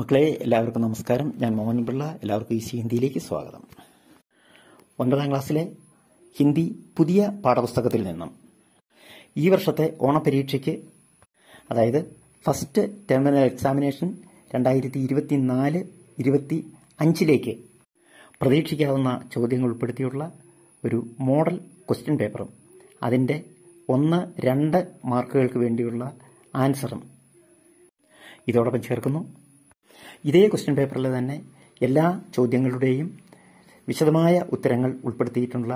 മക്കളെ എല്ലാവർക്കും നമസ്കാരം. ഞാൻ മോഹൻ പിള്ള. എല്ലാവർക്കും ഈസി ഹിന്ദിയിലേക്ക് സ്വാഗതം. ഒൻപതാം ക്ലാസ്സിലെ ഹിന്ദി പുതിയ പാഠപുസ്തകത്തിൽ നിന്നും ഈ വർഷത്തെ ഓണപരീക്ഷയ്ക്ക് അതായത് ഫസ്റ്റ് ടെർമിനൽ എക്സാമിനേഷൻ രണ്ടായിരത്തി ഇരുപത്തി നാല് ഇരുപത്തി അഞ്ചിലേക്ക് പ്രതീക്ഷിക്കാവുന്ന ചോദ്യങ്ങൾ ഉൾപ്പെടുത്തിയുള്ള ഒരു മോഡൽ ക്വസ്റ്റ്യൻ പേപ്പറും അതിന്റെ ഒന്ന് രണ്ട് മാർക്കുകൾക്ക് വേണ്ടിയുള്ള ആൻസറും ഇതോടൊപ്പം ചേർക്കുന്നു. ഇതേ ക്വസ്റ്റ്യൻ പേപ്പറിൽ തന്നെ എല്ലാ ചോദ്യങ്ങളുടെയും വിശദമായ ഉത്തരങ്ങൾ ഉൾപ്പെടുത്തിയിട്ടുള്ള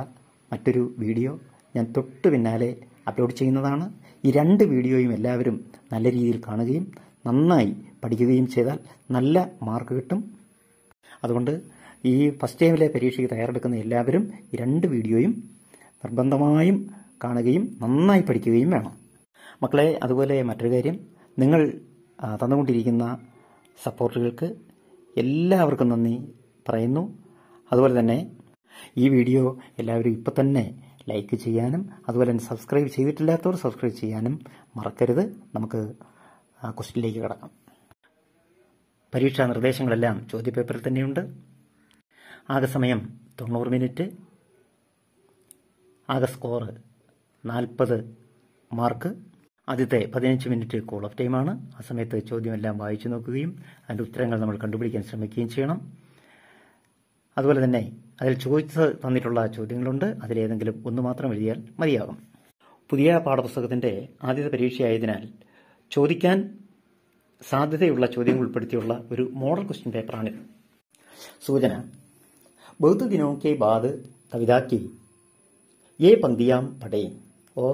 മറ്റൊരു വീഡിയോ ഞാൻ തൊട്ട് പിന്നാലെ അപ്ലോഡ് ചെയ്യുന്നതാണ്. ഈ രണ്ട് വീഡിയോയും എല്ലാവരും നല്ല രീതിയിൽ കാണുകയും നന്നായി പഠിക്കുകയും ചെയ്താൽ നല്ല മാർക്ക് കിട്ടും. അതുകൊണ്ട് ഈ ഫസ്റ്റ് ടൈമിലെ പരീക്ഷയ്ക്ക് തയ്യാറെടുക്കുന്ന എല്ലാവരും ഈ രണ്ട് വീഡിയോയും നിർബന്ധമായും കാണുകയും നന്നായി പഠിക്കുകയും വേണം. മക്കളെ അതുപോലെ മറ്റൊരു കാര്യം. നിങ്ങൾ തന്നുകൊണ്ടിരിക്കുന്ന സപ്പോർട്ടുകൾക്ക് എല്ലാവർക്കും നന്ദി പറയുന്നു. അതുപോലെ തന്നെ ഈ വീഡിയോ എല്ലാവരും ഇപ്പം തന്നെ ലൈക്ക് ചെയ്യാനും അതുപോലെ തന്നെ സബ്സ്ക്രൈബ് ചെയ്തിട്ടില്ലാത്തവർ സബ്സ്ക്രൈബ് ചെയ്യാനും മറക്കരുത്. നമുക്ക് ആ ക്വസ്റ്റിനിലേക്ക് കിടക്കാം. പരീക്ഷാ നിർദ്ദേശങ്ങളെല്ലാം ചോദ്യപേപ്പറിൽ തന്നെയുണ്ട്. ആകെ സമയം തൊണ്ണൂറ് മിനിറ്റ്. ആകെ സ്കോറ് നാൽപ്പത് മാർക്ക്. ആദ്യത്തെ പതിനഞ്ച് മിനിറ്റ് കോൾ ഓഫ് ടൈമാണ് ആ സമയത്ത് ചോദ്യമെല്ലാം വായിച്ചു നോക്കുകയും അതിൻ്റെ ഉത്തരങ്ങൾ നമ്മൾ കണ്ടുപിടിക്കാൻ ശ്രമിക്കുകയും ചെയ്യണം അതുപോലെ തന്നെ അതിൽ ചോദിച്ച് തന്നിട്ടുള്ള ചോദ്യങ്ങളുണ്ട് അതിലേതെങ്കിലും ഒന്ന് മാത്രം എഴുതിയാൽ മതിയാകും പുതിയ പാഠപുസ്തകത്തിൻ്റെ ആദ്യത്തെ പരീക്ഷയായതിനാൽ ചോദിക്കാൻ സാധ്യതയുള്ള ചോദ്യങ്ങൾ ഉൾപ്പെടുത്തിയുള്ള ഒരു മോഡൽ ക്വസ്റ്റ്യൻ പേപ്പറാണിത് സൂചന बहुत दिनों के बाद कविता की ये पंक्तियां पढ़ें और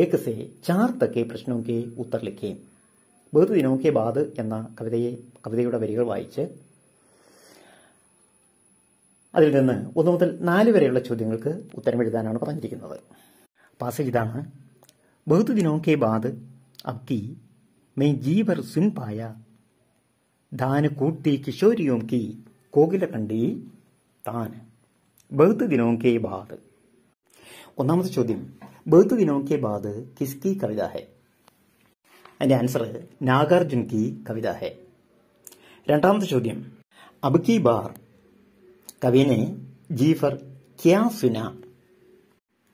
एक से चार तक के प्रश्नों के उत्तर लिखें बहुत दिनों के बाद എന്ന കവിതയെ കവിതയുടെ വരികൾ വായിച്ച് അതിൽ നിന്ന് ഒന്ന് മുതൽ നാല് വരെയുള്ള ചോദ്യങ്ങൾക്ക് ഉത്തരം എഴുതാനാണ് പറഞ്ഞിരിക്കുന്നത്. പാസേജ് ഇതാണ്. ബഹുത് ദിനോ കെ ബാദ് അബ്കി മെയ് ജീവർ സുൻ പായ ധാന് കൂട്ടി കിഷോരിയോം കി കോകില കണ്ടി താൻ. ബഹുത് ദിനോ കെ ബാദ് ഒന്നാമത്തെ ചോദ്യം. ബഹുത്ത് ദിനോं के बाद കിസ്കി കവിത है അതിന്റെ ആൻസർ നാഗാർജുൻ കി കവിത है രണ്ടാമത്തെ ചോദ്യം അബ് കി ബാർ കവിനെ ജീഫർ ക്യാ സുന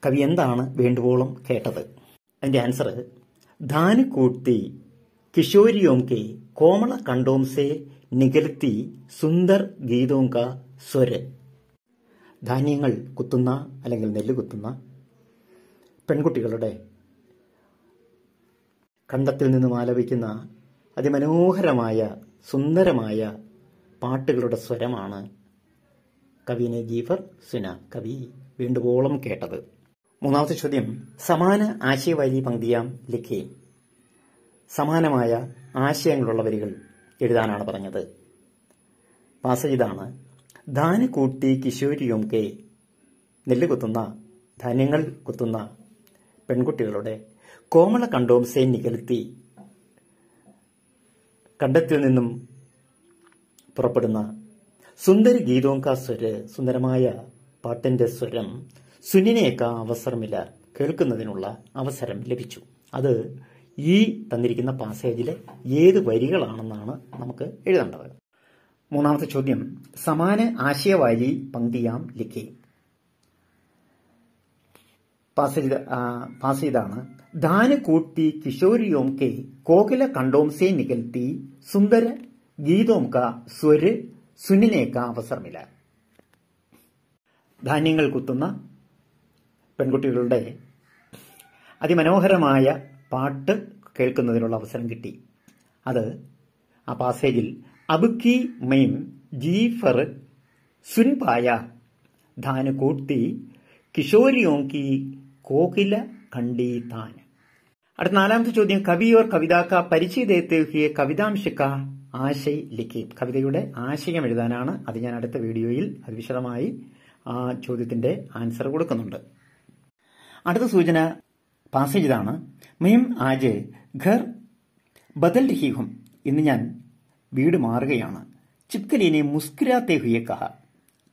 കവി എന്താണ് വേണ്ടുവോളം കേട്ടത് അതിന്റെ ആൻസർ ധാൻ കൂട്ടി കിഷോരിയോം കെ കോമള കണ്ടോം സെ നികൽത്തി സുന്ദർ ഗീതോം കാ സ്വര് ധാന്യങ്ങൾ കുത്തുന്ന അല്ലെങ്കിൽ നെല്ല് കുത്തുന്ന പെൺകുട്ടികളുടെ കണ്ടത്തിൽ നിന്നും ആലപിക്കുന്ന അതിമനോഹരമായ സുന്ദരമായ പാട്ടുകളുടെ സ്വരമാണ് കവിനെ ജീഫർ സുന കവി വീണ്ടുപോളം കേട്ടത്. മൂന്നാമത്തെ ചോദ്യം സമാന ആശയവാരി പങ്ക്തിയാം ലിഖേ. സമാനമായ ആശയങ്ങളുള്ള വരികൾ എഴുതാനാണ് പറഞ്ഞത്. പാസേജ് ഇതാണ്. ധാന കൂട്ടി കിശോരിയും കെ നെല്ല് കുത്തുന്ന ധാന്യങ്ങൾ കുത്തുന്ന പെൺകുട്ടികളുടെ കോമള കണ്ടോം സേ നികൽത്തി. കണ്ടത്തിൽ നിന്നും പുറപ്പെടുന്ന സുന്ദരി ഗീതോങ്ക സ്വര് സുന്ദരമായ പാട്ടിന്റെ സ്വരം സുനിനേക്ക അവസരമില്ല കേൾക്കുന്നതിനുള്ള അവസരം ലഭിച്ചു. അത് ഈ തന്നിരിക്കുന്ന പാസേജിലെ ഏത് വരികളാണെന്നാണ് നമുക്ക് എഴുതേണ്ടത്. മൂന്നാമത്തെ ചോദ്യം സമാന ആശയവാരി പങ്ക്തിയാം ലിഖേ. പാസേജ് പാസ് ചെയ്താണ്. ധാന കൂട്ടി കിഷോരിയോം കെ കോകില കണ്ടോം സേ നികൽത്തി സുന്ദര ഗീതോം ക സ്വര് സുനിനേക്ക അവസരമില്ല ധാന്യങ്ങൾ കുത്തുന്ന പെൺകുട്ടികളുടെ അതിമനോഹരമായ പാട്ട് കേൾക്കുന്നതിനുള്ള അവസരം കിട്ടി. അത് ആ പാസേജിൽ അബുക്കി മെയിം ജീഫർ സുൻപായ ധാന കൂട്ടി കിഷോരിയോങ്കി കോകില കണ്ടി താൻ. അടുത്ത നാലാമത്തെ ചോദ്യം കവിയോർ കവിതാക്ക കവിത കവിതാംശിക്ക ആശയ് ലിഖി. കവിതയുടെ ആശയം എഴുതാനാണ് അത് ഞാൻ അടുത്ത വീഡിയോയിൽ അത് വിശദമായി ആ ചോദ്യത്തിന്റെ ആൻസർ കൊടുക്കുന്നുണ്ട്. അടുത്ത സൂചന പാസേജ് ഇതാണ്. മെയിം ആജെ ഘർ ബദൽ രഹീഹും ഇന്ന് ഞാൻ വീട് മാറുകയാണ്. ചിപ്കലിനെ മുസ്കുരാത്തെ ഹുയക്കഹ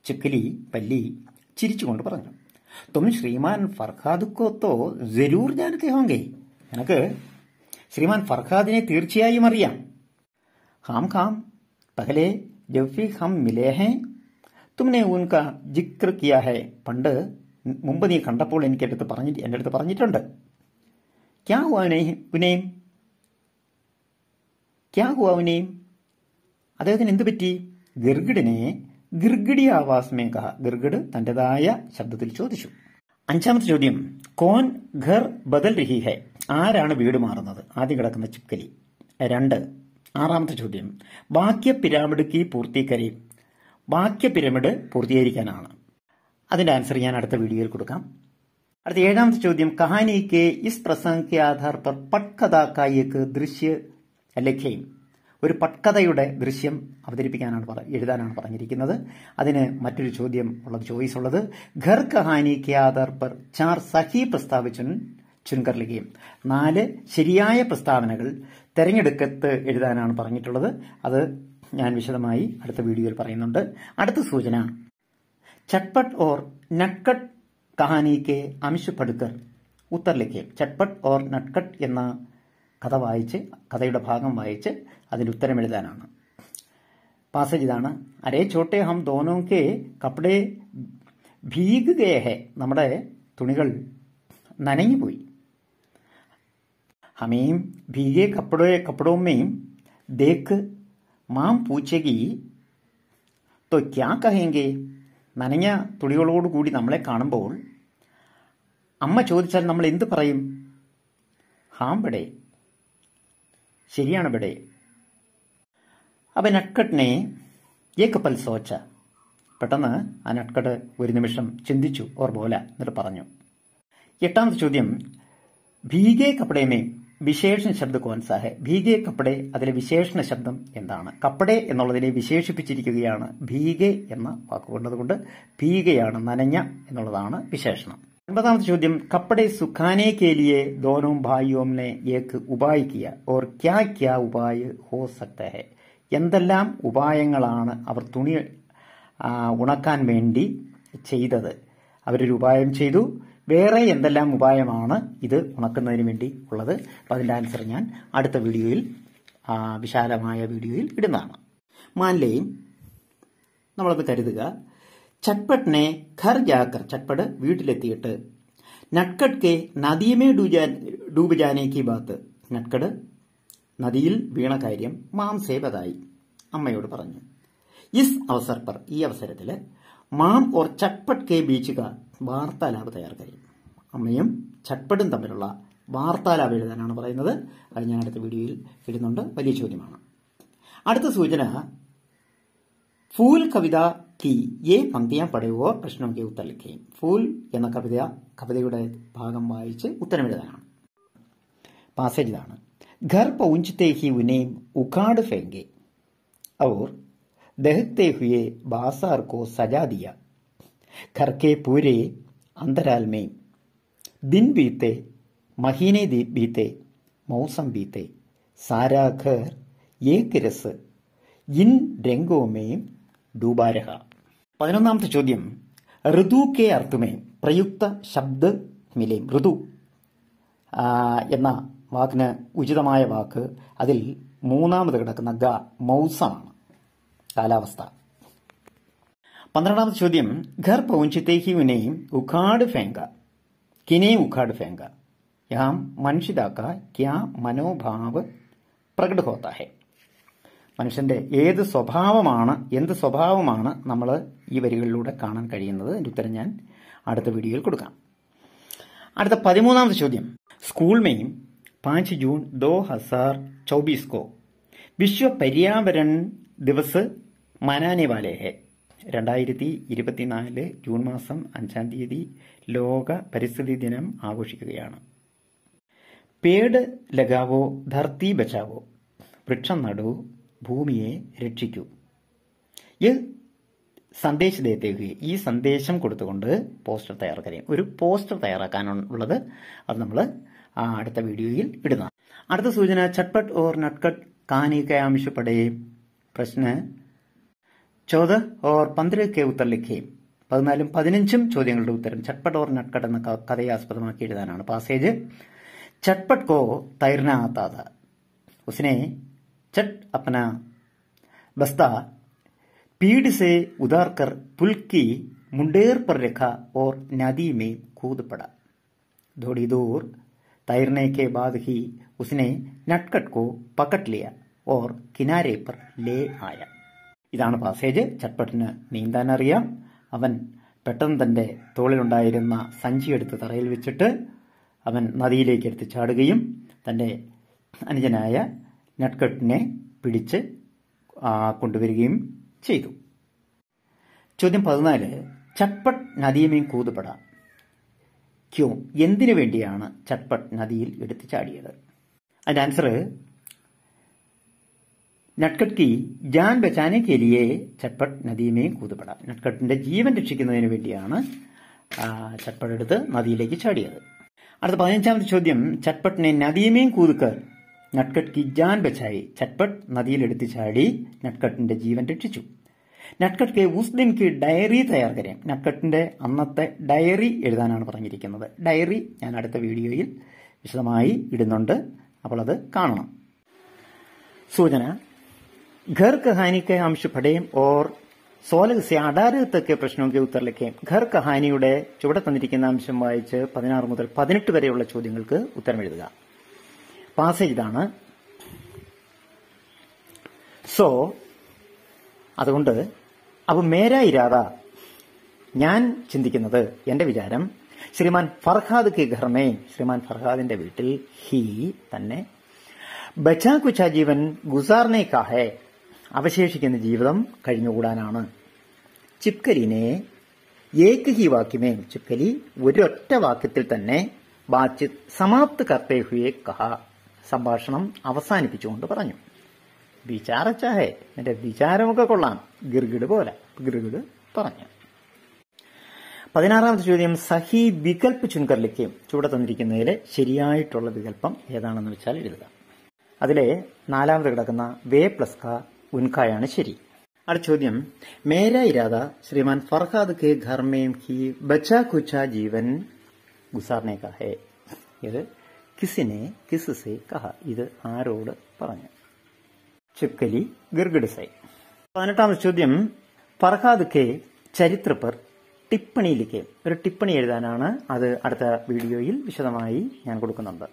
ചിപ്കലി പല്ലി ചിരിച്ചുകൊണ്ട് പറഞ്ഞു. തും ശ്രീമാൻ ഫർഹാദുക്കോത്തോ ജരൂർ ജാനത്തെ ഹോങ്കേ. എനക്ക് ശ്രീമാൻ ഫർഹാദിനെ തീർച്ചയായും അറിയാം. ഹാം ഖാം പഹലെ ജബ്ബി ഹം മിലേ ഹേ തുമ്നെ ഉൻക ജിക്ർ കിയാ ഹേ. പണ്ട് മുമ്പ് നീ കണ്ടപ്പോൾ എനിക്ക് അടുത്ത് പറഞ്ഞി എന്റെ അടുത്ത് പറഞ്ഞിട്ടുണ്ട്. ക്യാ ഹുവാനെ ഉനേം? ക്യാ ഹുവാ ഉനേം? അദ്ദേഹത്തിന് എന്ത് പറ്റി? ഗിർഗിഡിനെ ഗിർഗിഡി ആവാസ് മേ കഹ. ഗിർഗിഡ് തന്റേതായ ശബ്ദത്തിൽ ചോദിച്ചു. അഞ്ചാമത്തെ ചോദ്യം കോൻ ഘർ ബദൽ രഹി ഹെ? ആരാണ് വീട് മാറുന്നത്? ആദ്യം കിടക്കുന്ന ചിപ്കലി. രണ്ട്. ആറാമത്തെ ചോദ്യം വാക്യ പിരാമിഡ് കി പൂർത്തീകരി വാക്യ പിരമിഡ് പൂർത്തീകരിക്കാനാണ്. അതിന്റെ ആൻസർ ഞാൻ അടുത്ത വീഡിയോയിൽ കൊടുക്കാം. അടുത്ത ഏഴാമത്തെ ചോദ്യം കഹാനിക്ക് ഇസ് പ്രസംഗ് ആധാർ പർ പട്ട് കഥാക്കായിക്ക് ദൃശ്യ ലഖ്യം. ഒരു പട്കഥയുടെ ദൃശ്യം അവതരിപ്പിക്കാനാണ് എഴുതാനാണ് പറഞ്ഞിരിക്കുന്നത്. അതിന് മറ്റൊരു ചോദ്യം ഉള്ളത് ചോയ്സ് ഉള്ളത്. ഘർ കഹാനി കെ പർ ചാർ സഹി പ്രസ്താവിച്ചു ചുൻകർ ലിഖിയും നാല് ശരിയായ പ്രസ്താവനകൾ തെരഞ്ഞെടുക്കത്ത് എഴുതാനാണ് പറഞ്ഞിട്ടുള്ളത്. അത് ഞാൻ വിശദമായി അടുത്ത വീഡിയോയിൽ പറയുന്നുണ്ട്. അടുത്ത സൂചന. ചട്പട്ട് ഓർ നട്ട് കഹാനിക്ക് അംശ് പടുക്കർ. ഉത്തർ ലിഖിയും ഓർ നട്ട് എന്ന കഥ വായിച്ച് കഥയുടെ ഭാഗം വായിച്ച് അതിന് ഉത്തരം എഴുതാനാണ്. പാസേജ് ഇതാണ്. അരേ ചോട്ടെ ഹം ദോനോക്കെ കപ്പടെ ഭീഗ് ഗേ ഹെ നമ്മുടെ തുണികൾ നനഞ്ഞുപോയി ഹമേയും ഭീഗെ കപ്പടോ കപ്പടോമ്മയും ദേക്ക് മാം പൂച്ചകി തോ ക്യാ കഹേങ്കെ? നനഞ്ഞ തുണികളോടുകൂടി നമ്മളെ കാണുമ്പോൾ അമ്മ ചോദിച്ചാൽ നമ്മൾ എന്ത് പറയും? ഹാം ശരിയാണ് ബഡേ അപ്പൊ നട്കട്ടിനെ ഏക്കപ്പൽ സോച്ച. പെട്ടെന്ന് ആ നട്കട്ട് ഒരു നിമിഷം ചിന്തിച്ചു ഓർ പോല എന്നിട്ട് പറഞ്ഞു. എട്ടാമത്തെ ചോദ്യം. ഭീകെ കപ്പടേമേ വിശേഷണ ശബ്ദ കോൻസാ ഭീകെ കപ്പടെ അതിലെ വിശേഷണ ശബ്ദം എന്താണ്? കപ്പടെ എന്നുള്ളതിനെ വിശേഷിപ്പിച്ചിരിക്കുകയാണ് ഭീകെ എന്ന വാക്കുകൊണ്ടതുകൊണ്ട് ഭീകയാണ് നനഞ്ഞ എന്നുള്ളതാണ് വിശേഷണം. ഒൻപതാമത്തെ ചോദ്യം കപ്പടെ സുഖാനെ കേലിയെ ദോനോം ഭായിയോം നെ ഏക്ക് ഉപായ് കിയ? ഓർ ക്യാ ക്യാ ഉപായ് ഹോ സക്ത ഹെ? എന്തെല്ലാം ഉപായങ്ങളാണ് അവർ തുണി ഉണക്കാൻ വേണ്ടി ചെയ്തത്? അവരൊരു ഉപായം ചെയ്തു. വേറെ എന്തെല്ലാം ഉപായമാണ് ഇത് ഉണക്കുന്നതിന് വേണ്ടി ഉള്ളത്? അപ്പം അതിന്റെ ആൻസർ ഞാൻ അടുത്ത വീഡിയോയിൽ വിശാലമായ വീഡിയോയിൽ ഇടുന്നതാണ്. മാൻലെയും നമ്മളത് കരുതുക. ചട്പട്ടിനെ ഘർ ജാക്കർ ചട്പട് വീട്ടിലെത്തിയിട്ട്. നട്കട്ട് കെ നദിയമേ കി ബാത്ത്. നട്കട് നദിയിൽ വീണ കാര്യം മാം സേവതായി അമ്മയോട് പറഞ്ഞു. ഇസ് അവസർ പർ ഈ അവസരത്തിൽ മാം ഓർ ചട്പട്ട് കെ ബീച്ചുക വാർത്താലാപ് തയ്യാർ കഴിയും അമ്മയും ചട്പടും തമ്മിലുള്ള വാർത്താലാപ് എഴുതാനാണ് പറയുന്നത്. അത് ഞാൻ അടുത്ത വീഡിയോയിൽ ഇടുന്നുണ്ട്. വലിയ ചോദ്യമാണ്. അടുത്ത സൂചന ഫൂൽ കവിത കി ഏ പങ്ക്തിയാ പടയുവോ പ്രശ്നം കെ ഉത്തർ ലിഖയും ഫൂൽ എന്ന കവിത കവിതയുടെ ഭാഗം വായിച്ച് ഉത്തരമെഴുതാനാണ് പാസേജ് ഇതാണ് घर पहुंचते ही उन्हें उखाड़ फेंके और दहकते हुए बाजार को सजा दिया घर के पूरे अंतराल में दिन बीते महीने दी- बीते मौसम बीते सारा घर एक रस इन रंगों ദൂബാരഹ. പതിനൊന്നാമത്തെ ചോദ്യം. ഋതു കെ അർത്ഥമേ പ്രയുക്ത ശബ്ദ മിലേം ഋതു. എന്ന വാക്കിന് ഉചിതമായ വാക്ക്. അതിൽ മൂന്നാമത് കിടക്കുന്ന ഗ മൗസമാണ്. കാലാവസ്ഥ. പന്ത്രണ്ടാമത്തെ ചോദ്യം. ഖർ പൗഞ്ചിത്തേഹി വിനെയും ഉഖാട് ഫേങ്ക. കിനെ ഉഖാട് ഫേങ്ക. യാം മനുഷ്യതാക്ക ക്യാ മനോഭാവ് പ്രകടഹോത്താഹേ മനുഷ്യന്റെ ഏത് സ്വഭാവമാണ് എന്ത് സ്വഭാവമാണ് നമ്മൾ ഈ വരികളിലൂടെ കാണാൻ കഴിയുന്നത്? എന്റെ ഉത്തരം ഞാൻ അടുത്ത വീഡിയോയിൽ കൊടുക്കാം. അടുത്ത പതിമൂന്നാമത്തെ ചോദ്യം. സ്കൂൾ മെയിം പാഞ്ച് ജൂൺ ദോ ഹസാർ ചൌബീസ്കോ. വിശ്വ പര്യാവരൺ ദിവസ് മനാനെ വാലേ ഹെ രണ്ടായിരത്തി ഇരുപത്തിനാല് ജൂൺ മാസം അഞ്ചാം തീയതി ലോക പരിസ്ഥിതി ദിനം ആഘോഷിക്കുകയാണ്. പേട് ലഗാവോ ധർത്തി ബച്ചാവോ. വൃക്ഷം നടൂ ഭൂമിയെ രക്ഷിക്കൂ. ഈ സന്ദേശം ദേത്തേക്ക് ഈ സന്ദേശം കൊടുത്തുകൊണ്ട് പോസ്റ്റർ തയ്യാറാക്കാൻ ഒരു പോസ്റ്റർ തയ്യാറാക്കാനുള്ളത് അത് നമ്മൾ അടുത്ത വീഡിയോയിൽ ഇടുന്ന അടുത്ത സൂചന ചട്ട്പട്ട് ഓർ നട്ട്കട്ട് കഹാനി കെ പ്രശ്ന ചോദ ഓർ പന്തിര കെ ഉത്തർ ലിഖേ പതിനാലും പതിനഞ്ചും ചോദ്യങ്ങളുടെ ഉത്തരം ചട്ട്പട്ട് ഓർ നട്ട്കട്ട് എന്ന കഥയെ ആസ്പദമാക്കി എഴുതാനാണ്. പാസേജ് ചട്ട്പട്ട് കോ തൈർനാത്താത ഉസിനെ चट अपना बस्ता पीड़ से उतार कर पुल की मुंडेर पर रखा और नदी में कूद पड़ा थोड़ी दूर तैरने के बाद ही उसने नटकट को पकड़ लिया और किनारे पर ले आया ഇതാണ് പാസേജ് ചട്പട്ടിന് നീന്താൻ അറിയാം അവൻ പെട്ടെന്ന് തന്റെ തോളിലുണ്ടായിരുന്ന സഞ്ചിയെടുത്ത് തറയിൽ വെച്ചിട്ട് അവൻ നദിയിലേക്ക് എടുത്ത് ചാടുകയും തന്റെ അനുജനായ നട്ട്കട്ടിനെ പിടിച്ച് കൊണ്ടുവരികയും ചെയ്തു. ചോദ്യം പതിനാല്. ചട്പട്ട് നദിയമേ കൂതുപട. ക്യോ. എന്തിനു വേണ്ടിയാണ് ചട്പട്ട് നദിയിൽ എടുത്തു ചാടിയത്? അതിന്റെ ആൻസർ നട്ട്കട്ട് ജാൻ ബച്ചാനെ കെലിയെ ചട്പട്ട് നദിയമേ കൂതുപട. നട്ട്കട്ടിന്റെ ജീവൻ രക്ഷിക്കുന്നതിന് വേണ്ടിയാണ് ചട്പടെടുത്ത് നദിയിലേക്ക് ചാടിയത്. അടുത്ത പതിനഞ്ചാമത്തെ ചോദ്യം ചട്പട്ടിനെ നദിയമേയും കൂതുക്കർ നട്കട്ട് की जान ബച്ചായി ചട്പട്ട് നദിയിൽ എടുത്ത് ചാടി നട്കട്ടിന്റെ ജീവൻ രക്ഷിച്ചു നട്കട്ട് കെ ഉസ് ദിൻ കി ഡയറി തയ്യാർ കരേം നട്കട്ടിന്റെ അന്നത്തെ ഡയറി എഴുതാനാണ് പറഞ്ഞിരിക്കുന്നത് ഡയറി ഞാൻ അടുത്ത വീഡിയോയിൽ വിശദമായി ഇടുന്നുണ്ട് അപ്പോൾ അത് കാണണം सूचना घर कहानी के अंश पढ़ें और സോലഹ് സെ അടാറ് തക്കെ പ്രശ്നവും के उत्तर लिखें ഘർ കഹാനിയുടെ ചുവടെ തന്നിരിക്കുന്ന അംശം വായിച്ച് പതിനാറ് മുതൽ പതിനെട്ട് വരെയുള്ള ചോദ്യങ്ങൾക്ക് ഉത്തരം എഴുതുക പാസേജ് ഇതാണ്. സോ അതുകൊണ്ട് അപ്പൊ മേരാ ഇരാദ ഞാൻ ചിന്തിക്കുന്നത് എന്റെ വിചാരം ശ്രീമാൻ ഫർഹാദ് കെ ഘർമേ ശ്രീമാൻ ഫർഹാദിന്റെ വീട്ടിൽ ഹി തന്നെ ബച്ചാ കുച്ച ജീവൻ ഗുസാർനെ കാഹെ അവശേഷിക്കുന്ന ജീവിതം കഴിഞ്ഞുകൂടാനാണ്. ചിപ്കലിനെ ഏക്ക് ഹി വാക്യമേ ചിപ്കലി ഒരൊറ്റ വാക്യത്തിൽ തന്നെ ബാച്ച് സമാപ്ത കർത്തേഹുയെ കഹ. സംഭാഷണം അവസാനിപ്പിച്ചുകൊണ്ട് പറഞ്ഞു. വിചാരച്ചാഹേ എന്റെ വിചാരമൊക്കെ കൊള്ളാം. ഗിർഗിഡ് പോലെ ഗിർഗിഡ് പറഞ്ഞു. പതിനാറാമത്തെ ചോദ്യം സഹി വികൽപ്പ് ചുൻകറിലേക്ക് ചൂടെ തന്നിരിക്കുന്നതിലെ ശരിയായിട്ടുള്ള വികല്പം ഏതാണെന്ന് വെച്ചാൽ എഴുതുക. അതിലെ നാലാമത് കിടക്കുന്ന വേ പ്ലസ് ക ഉൻകായാണ് ശരി. അടുത്ത ചോദ്യം മേര ഇരാദ ശ്രീമാൻ ഫർഹാദ് കെ ഘർമേം ഹി ബച്ച കുച്ച ജീവൻ ഗുസാർനേക്കാഹേ കഹേ ഇത് കിസിനെ കിസ്സെ കഹ. ഇത് ആരോട് പറഞ്ഞു? ചുക്കലി ഗിർഗിഡ് പതിനെട്ടാമത്തെ പതിനെട്ടാമത് ചോദ്യം. ഫർഹാദ് കെ ചരിത്ര പർ ടിപ്പണിയിലേക്ക്. ഒരു ടിപ്പണി എഴുതാനാണ് അത് അടുത്ത വീഡിയോയിൽ വിശദമായി ഞാൻ കൊടുക്കുന്നുണ്ട്.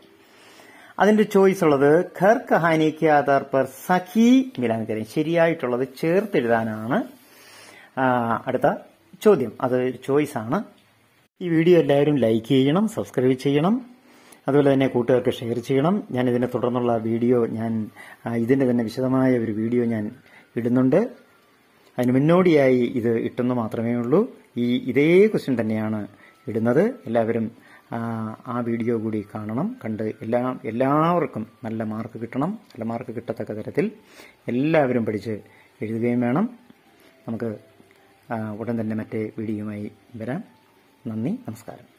അതിന്റെ ചോയ്സ് ഉള്ളത് ഖർ കഹാനിക്ക് ആധാർ സഖി മിലാൻ കരീം ശരിയായിട്ടുള്ളത് ചേർത്തെഴുതാനാണ് അടുത്ത ചോദ്യം. അത് ചോയ്സ് ആണ്. ഈ വീഡിയോ എല്ലാവരും ലൈക്ക് ചെയ്യണം സബ്സ്ക്രൈബ് ചെയ്യണം. അതുപോലെ തന്നെ കൂട്ടുകാർക്ക് ഷെയർ ചെയ്യണം. ഞാൻ ഇതിനെ തുടർന്നുള്ള വീഡിയോ ഞാൻ ഇതിന്റെ തന്നെ വിശദമായ ഒരു വീഡിയോ ഞാൻ ഇടുന്നുണ്ട്. അതിന് മുന്നോടിയായി ഇത് ഇട്ടെന്ന് മാത്രമേ ഉള്ളൂ. ഈ ഇതേ ക്വസ്റ്റ്യൻ തന്നെയാണ് ഇടുന്നത്. എല്ലാവരും ആ, വീഡിയോ കൂടി കാണണം. കണ്ട് എല്ലാ എല്ലാവർക്കും നല്ല മാർക്ക് കിട്ടണം. നല്ല മാർക്ക് കിട്ടത്തക്ക തരത്തിൽ എല്ലാവരും പഠിച്ച് എഴുതുകയും വേണം. നമുക്ക് ഉടൻ തന്നെ മറ്റേ വീഡിയോയുമായി വരാം. നന്ദി നമസ്കാരം.